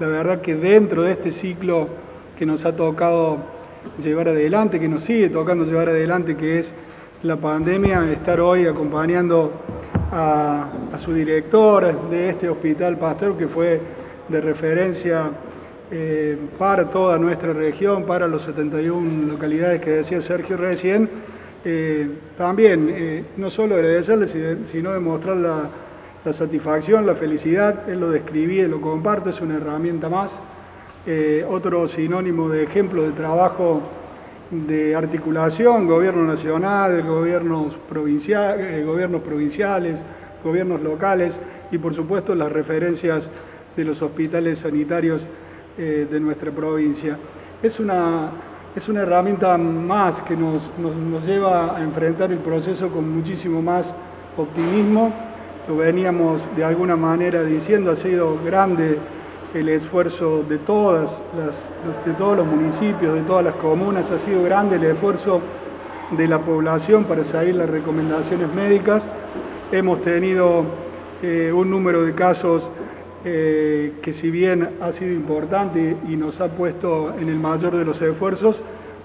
La verdad que dentro de este ciclo que nos ha tocado llevar adelante, que nos sigue tocando llevar adelante, que es la pandemia, estar hoy acompañando a, su director de este hospital Pasteur, que fue de referencia eh, para toda nuestra región, para los 71 localidades que decía Sergio recién, eh, también eh, no solo agradecerle, sino demostrar la, la, satisfacción, la felicidad, él lo describí, lo comparto, es una herramienta más. otro sinónimo de ejemplo de trabajo de articulación, gobierno nacional, gobiernos, provincial, gobiernos provinciales, gobiernos locales y por supuesto las referencias de los hospitales sanitarios eh, de nuestra provincia. Es una, es una herramienta más que nos, nos, lleva a enfrentar el proceso con muchísimo más optimismo. Lo veníamos de alguna manera diciendo, ha sido grande el esfuerzo de, todas de todos los municipios, de todas las comunas, ha sido grande el esfuerzo de la población para seguir las recomendaciones médicas. Hemos tenido eh, un número de casos eh, que si bien ha sido importante y nos ha puesto en el mayor de los esfuerzos,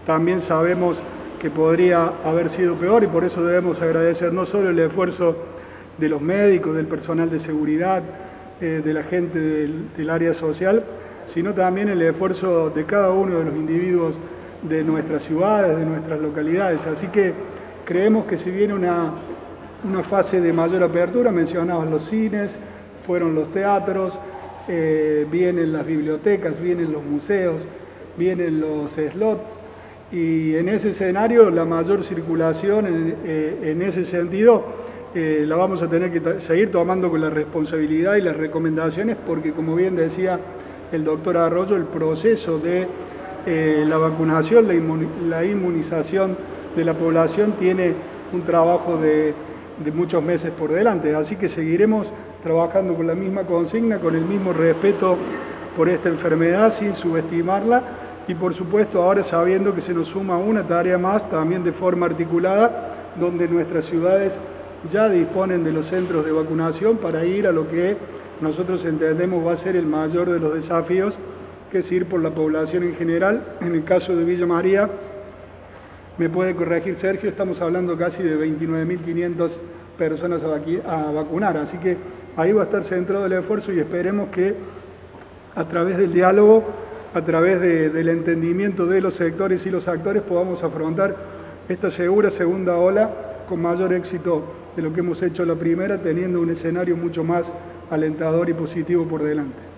también sabemos que podría haber sido peor y por eso debemos agradecer no solo el esfuerzo de los médicos, del personal de seguridad, eh, de la gente del, área social, sino también el esfuerzo de cada uno de los individuos de nuestras ciudades, de nuestras localidades. Así que creemos que si viene una, una fase de mayor apertura, mencionaban los cines, fueron los teatros, eh, vienen las bibliotecas, vienen los museos, vienen los slots, y en ese escenario la mayor circulación en, eh, ese sentido eh, la vamos a tener que seguir tomando con la responsabilidad y las recomendaciones porque como bien decía el doctor Arroyo, el proceso de la vacunación, la, inmunización de la población tiene un trabajo de de muchos meses por delante. Así que seguiremos trabajando con la misma consigna, con el mismo respeto por esta enfermedad, sin subestimarla y por supuesto ahora sabiendo que se nos suma una tarea más también de forma articulada, donde nuestras ciudades ya disponen de los centros de vacunación para ir a lo que nosotros entendemos va a ser el mayor de los desafíos, que es ir por la población en general. En el caso de Villa María, me puede corregir Sergio, estamos hablando casi de 29.500 personas a, vacunar, así que ahí va a estar centrado el esfuerzo y esperemos que a través del diálogo, a través del entendimiento de los sectores y los actores podamos afrontar esta segura segunda ola con mayor éxito de lo que hemos hecho la primera, teniendo un escenario mucho más alentador y positivo por delante.